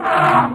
Ah!